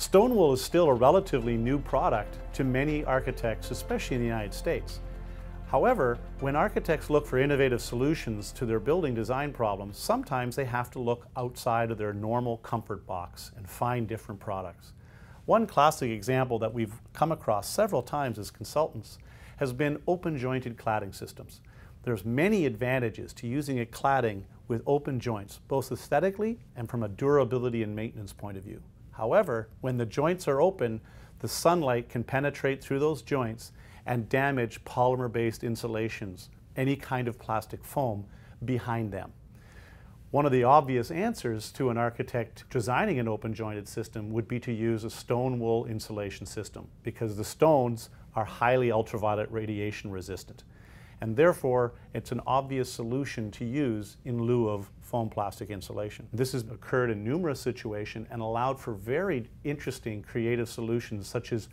Stone wool is still a relatively new product to many architects, especially in the United States. However, when architects look for innovative solutions to their building design problems, sometimes they have to look outside of their normal comfort box and find different products. One classic example that we've come across several times as consultants has been open jointed cladding systems. There's many advantages to using a cladding with open joints, both aesthetically and from a durability and maintenance point of view. However, when the joints are open, the sunlight can penetrate through those joints and damage polymer-based insulations, any kind of plastic foam behind them. One of the obvious answers to an architect designing an open jointed system would be to use a stone wool insulation system because the stones are highly ultraviolet radiation resistant. And therefore, it's an obvious solution to use in lieu of foam plastic insulation. This has occurred in numerous situations and allowed for very interesting creative solutions such as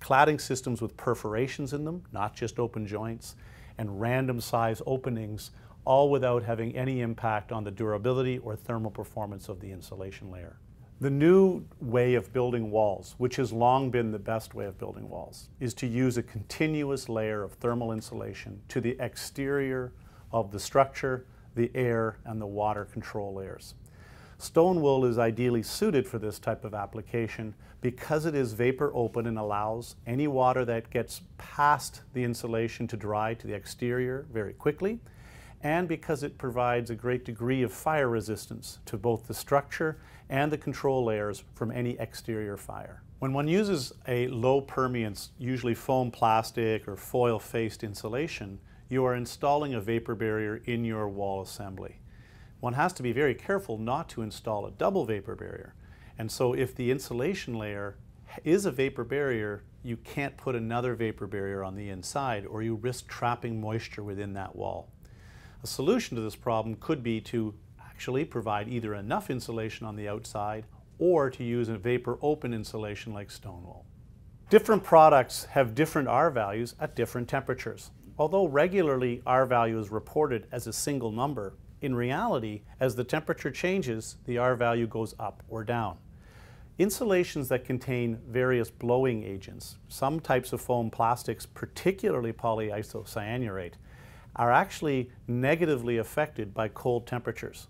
cladding systems with perforations in them, not just open joints, and random size openings, all without having any impact on the durability or thermal performance of the insulation layer. The new way of building walls, which has long been the best way of building walls, is to use a continuous layer of thermal insulation to the exterior of the structure, the air, and the water control layers. Stone wool is ideally suited for this type of application because it is vapor open and allows any water that gets past the insulation to dry to the exterior very quickly and because it provides a great degree of fire resistance to both the structure and the control layers from any exterior fire. When one uses a low permeance, usually foam plastic or foil faced insulation, you are installing a vapor barrier in your wall assembly one has to be very careful not to install a double vapor barrier. And so if the insulation layer is a vapor barrier, you can't put another vapor barrier on the inside or you risk trapping moisture within that wall. A solution to this problem could be to actually provide either enough insulation on the outside or to use a vapor open insulation like stone wool. Different products have different R values at different temperatures. Although regularly R value is reported as a single number, in reality, as the temperature changes, the R value goes up or down. Insulations that contain various blowing agents, some types of foam plastics, particularly polyisocyanurate, are actually negatively affected by cold temperatures.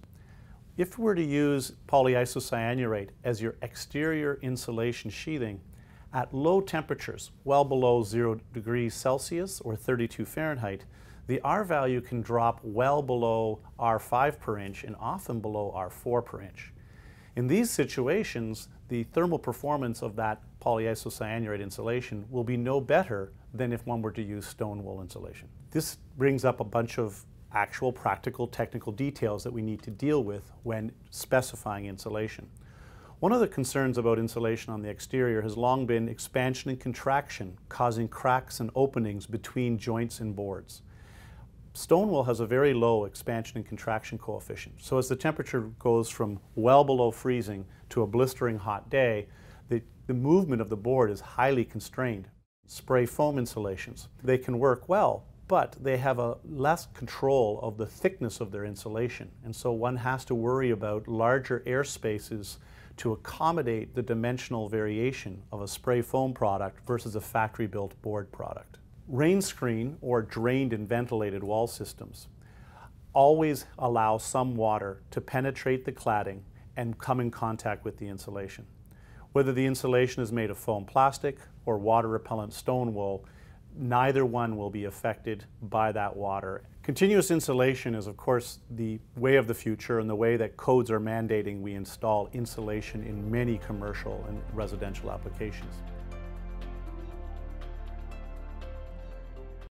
If we were to use polyisocyanurate as your exterior insulation sheathing, at low temperatures, well below 0 degrees Celsius or 32 Fahrenheit, the R value can drop well below R5 per inch and often below R4 per inch. In these situations, the thermal performance of that polyisocyanurate insulation will be no better than if one were to use stone wool insulation. This brings up a bunch of actual practical technical details that we need to deal with when specifying insulation. One of the concerns about insulation on the exterior has long been expansion and contraction causing cracks and openings between joints and boards. Stone wool has a very low expansion and contraction coefficient. So as the temperature goes from well below freezing to a blistering hot day, the, the movement of the board is highly constrained. Spray foam insulations, they can work well, but they have a less control of the thickness of their insulation. And so one has to worry about larger air spaces to accommodate the dimensional variation of a spray foam product versus a factory built board product. Rain screen or drained and ventilated wall systems always allow some water to penetrate the cladding and come in contact with the insulation. Whether the insulation is made of foam plastic or water repellent stone wool, neither one will be affected by that water. Continuous insulation is of course the way of the future and the way that codes are mandating we install insulation in many commercial and residential applications.